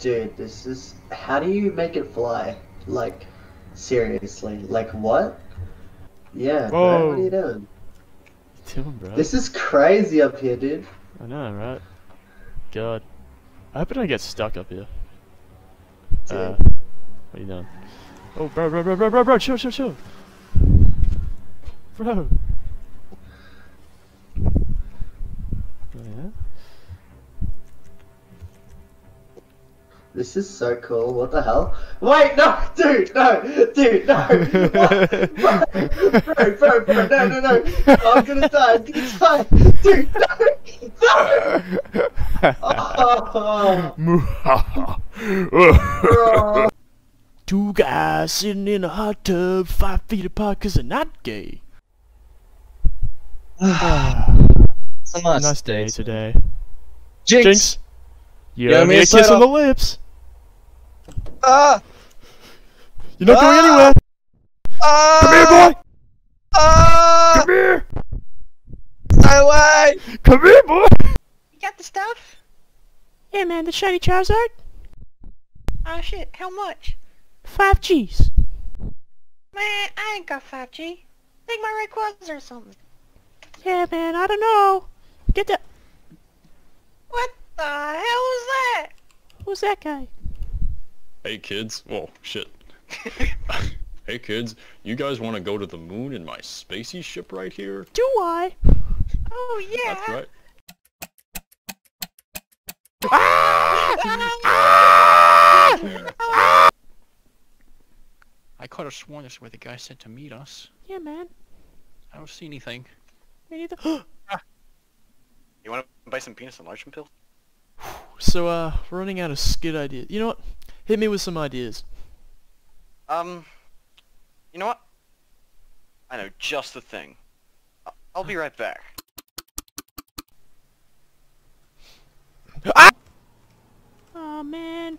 Dude, this is. How do you make it fly? Like, seriously. Like, what? Yeah, bro, what are you doing? Doing, bro. This is crazy up here, dude. I know, right? God. I hope I don't get stuck up here. Dude. Uh, what are you doing? Oh, bro, bro, bro, bro, bro, bro, chill, chill, chill. Bro. Yeah. This is so cool. What the hell? Wait, no, dude, no, dude, no. What? bro, bro, bro, no, no, no. I'm gonna die. I'm gonna die, dude. No, no. Oh, bro. Two guys sitting in a hot tub, five feet apart, cause they're not gay. It's a nice, nice day today. Jinx! Jinx! You Yeah, owe me me a a kiss on the lips! Ah! You're not going Ah! anywhere! Ah! Come here, boy! Ah! Come here! Stay away! Come here, boy! You got the stuff? Yeah, man, the shiny Charizard? Oh shit, how much? Five G's. Man, I ain't got 5G. Take my Rayquaza or something. Yeah, man, I don't know. Get the... What the hell was that? Who's that guy? Hey kids. Whoa, shit. hey kids, you guys want to go to the moon in my spacey ship right here? Do I? Oh yeah. That's right. I could have sworn this is where the guy said to meet us. Yeah, man. I don't see anything. Me neither. You want to buy some penis enlargement pills? so, uh, we're running out of skid ideas. You know what? Hit me with some ideas. Um, you know what? I know just the thing. I- I'll be right back. Ah! Oh, man.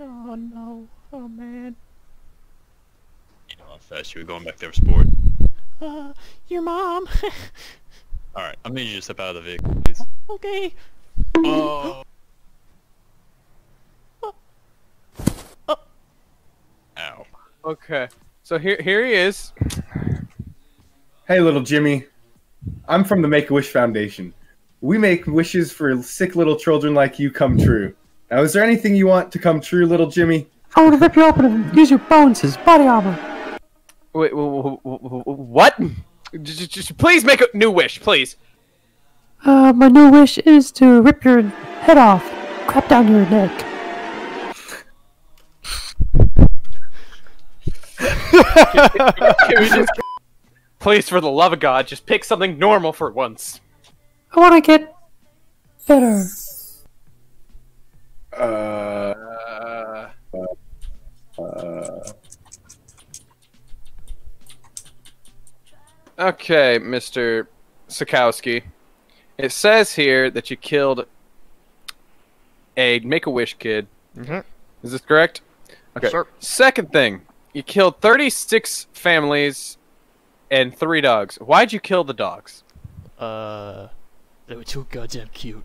Oh, no. Oh, man. You know how fast you were going back there, sport. Uh, your mom. Alright, I'm gonna need you to step out of the vehicle, please. Okay. Oh. oh. Ow. Okay. So here here he is. Hey, little Jimmy. I'm from the Make-A-Wish Foundation. We make wishes for sick little children like you come true. Now, is there anything you want to come true, little Jimmy? I want to rip you open and use your bones as body armor. Wait, what? Just, just please make a new wish, please. Uh, my new wish is to rip your head off, crap down your neck. Can we just, please, for the love of God, just pick something normal for once. I want to get better. Uh, Uh, uh, okay, Mr. Sikowski. It says here that you killed a Make-A-Wish kid. Mhm. Is this correct? Okay. Sir. Second thing, you killed 36 families and three dogs. Why'd you kill the dogs? Uh, they were too goddamn cute.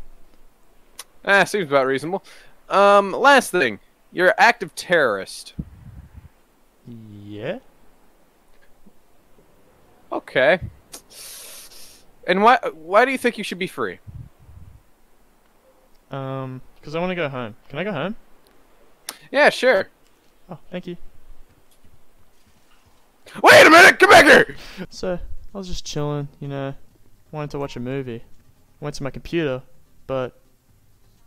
Ah, seems about reasonable. Um, last thing, you're an active terrorist. Yeah? Okay. And why why do you think you should be free? Um, because I want to go home. Can I go home? Yeah, sure. Oh, thank you. Wait a minute, come back here. So, I was just chilling, you know, wanted to watch a movie. Went to my computer, but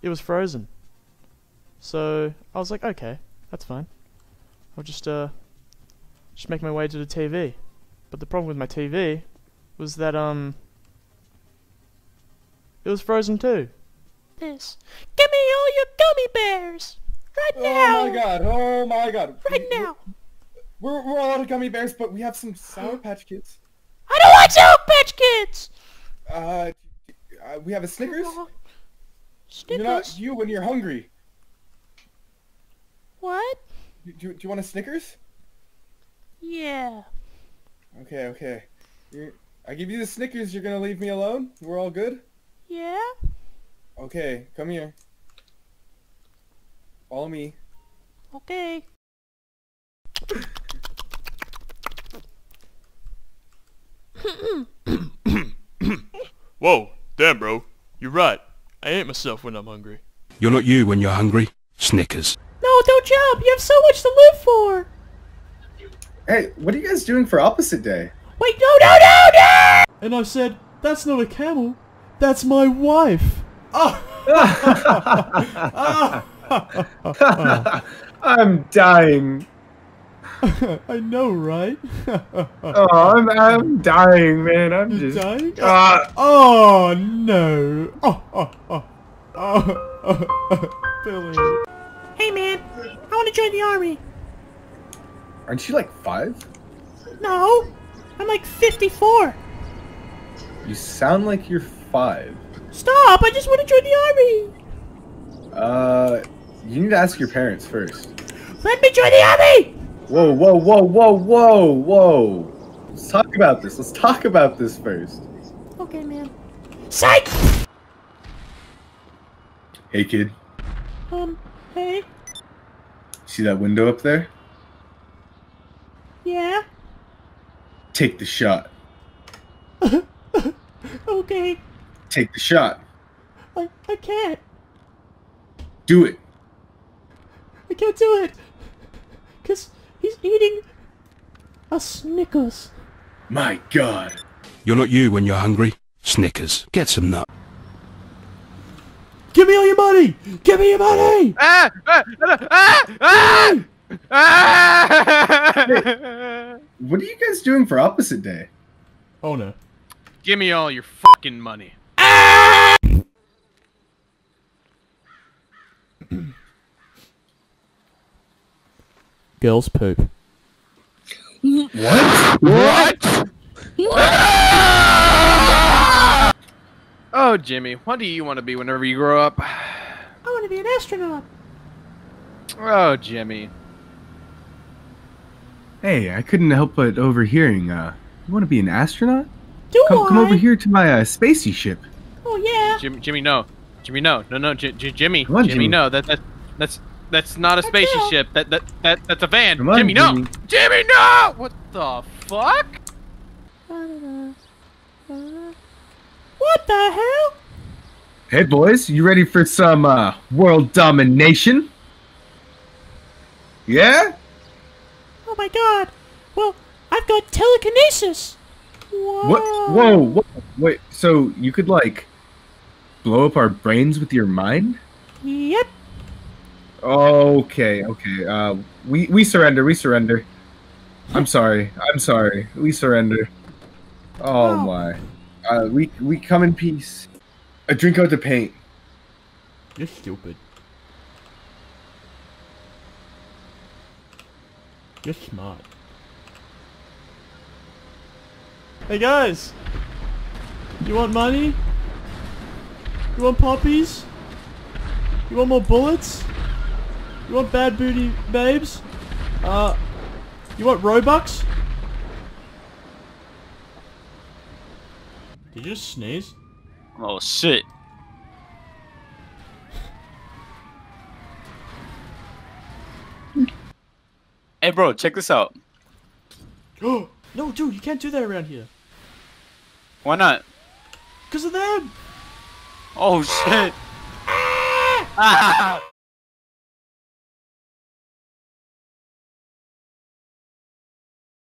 it was frozen. So, I was like, okay, that's fine. I'll just, uh, just make my way to the TV. But the problem with my TV was that, um, it was frozen too. This. Give me all your gummy bears! Right now! Oh my god, oh my god. Right now! We're, we're all out of gummy bears, but we have some Sour Patch Kids. I don't want Sour Patch Kids! Uh, uh we have a Snickers. Oh, You're not you when you're hungry. What? Do, do, do you want a Snickers? Yeah. Okay, okay. You're, I give you the Snickers, you're gonna leave me alone? We're all good? Yeah? Okay, come here. Follow me. Okay. Whoa, damn, bro. You're right. I ate myself when I'm hungry. You're not you when you're hungry. Snickers. No, don't jump! You have so much to live for! Hey, what are you guys doing for opposite day? Wait, no, no, no, no! And I said, that's not a camel. That's my wife. Oh. I'm dying. I know, right? Oh, I'm, I'm dying, man. I'm You just dying? Ah. Oh no! Oh, oh, oh, oh, oh, Billy. Hey, man. I want to join the army. Aren't you like five? No. I'm like 54. You sound like you're five. Stop! I just want to join the army. Uh, you need to ask your parents first. Let me join the army! Whoa, whoa, whoa, whoa, whoa, whoa. Let's talk about this. Let's talk about this first. Okay, man. Psych! Hey, kid. Um, hey? See that window up there? Yeah? Take the shot. Okay. Take the shot. I, I can't. Do it. I can't do it. Because he's eating a Snickers. My God. You're not you when you're hungry. Snickers. Get some nut. Give me all your money! Give me your money! Ah! Ah! Ah! Ah! Ah! What are you guys doing for opposite day? Oh no. Give me all your fucking money. Girls poop. What? What? what? Oh, Jimmy, what do you want to be whenever you grow up? I want to be an astronaut. Oh, Jimmy. Hey, I couldn't help but overhearing. Uh, you want to be an astronaut? Do Come, I? come over here to my uh, spacey ship. Jimmy, Jimmy, no. Jimmy, no. No, no, J- J- Jimmy. On, Jimmy, Jimmy. no. That, that, that's, that's not a spaceship That, that, that, that's a van. On, Jimmy, no. Jimmy. Jimmy, no. What the fuck? What the hell? Hey, boys, you ready for some uh, world domination? Yeah? Oh my god. Well, I've got telekinesis. Whoa. What? Whoa, whoa! Wait, so you could like blow up our brains with your mind? Yep. Okay, okay. Uh, we we surrender. We surrender. I'm sorry. I'm sorry. We surrender. Oh Oh. my. Uh, we we come in peace. A drink out the paint. You're stupid. You're smart. Hey guys! You want money? You want puppies? You want more bullets? You want bad booty babes? Uh, you want Robux? Did you just sneeze? Oh shit. hey bro, check this out. no, dude, you can't do that around here. Why not? Cause of them! Oh shit. Ah!